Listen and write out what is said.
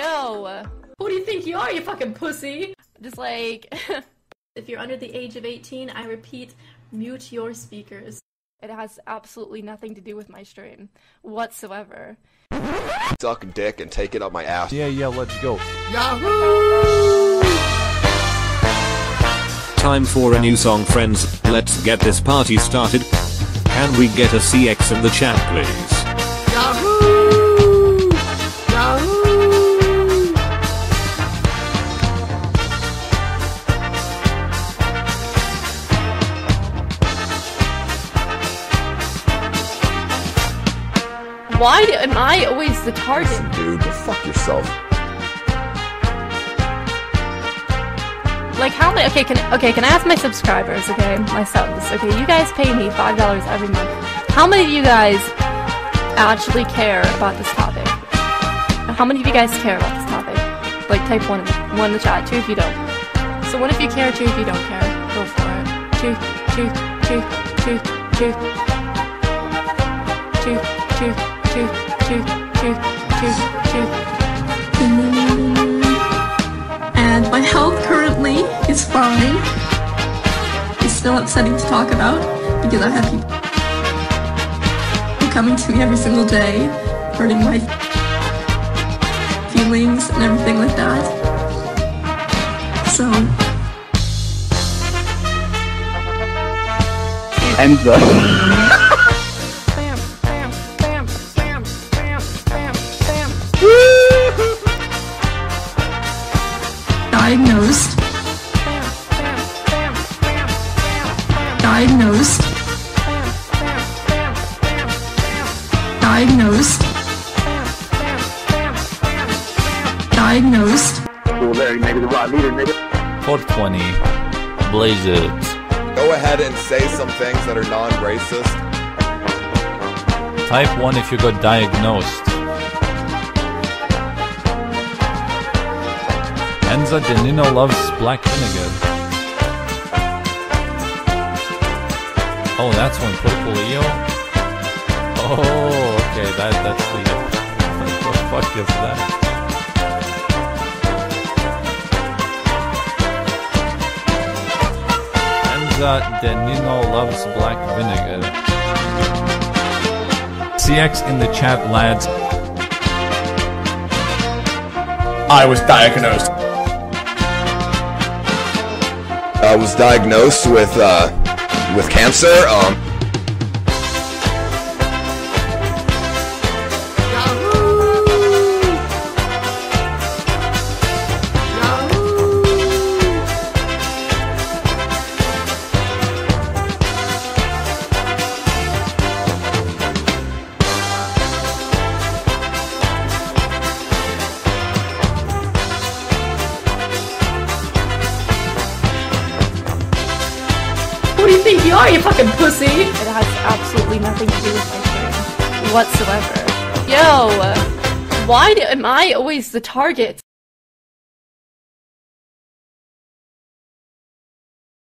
Yo, Who do you think you are, you fucking pussy? just like If you're under the age of 18, I repeat, mute your speakers. it has absolutely nothing to do with my stream whatsoever. suck dick and take it up my ass. Yeah, yeah, let's go. Yahoo! Time for a new song, friends. Let's get this party started. Can we get a CX in the chat, please? Why am I always the target? Dude, go fuck yourself. Like how many? Okay, can okay, can I ask my subscribers? Okay, my subs. Okay, you guys pay me five dollars every month. How many of you guys actually care about this topic? How many of you guys care about this topic? Like type one, one in the chat. Two if you don't. So one if you care, two if you don't care. Go for it. Two, two, two, two, two, two, two, two, and my health currently is fine. It's still upsetting to talk about because I have people coming to me every single day, hurting my feelings and everything like that. So, Enza. Bam, diagnosed, diagnosed, diagnosed, diagnosed. Cool, there, nigga, the right leader, nigga. 420. Blazers. Go ahead and say some things that are non-racist. Type 1 if you got diagnosed. Enza Denino loves black vinegar. Oh, that's one purple Leo? Oh, okay, that that's Leo. what the fuck is that? Enza Denino loves black vinegar. CX in the chat, lads. I was diagnosed. Was diagnosed with uh, with cancer. Um, are, you fucking pussy? It has absolutely nothing to do with my whatsoever. Yo, why do, am I always the target?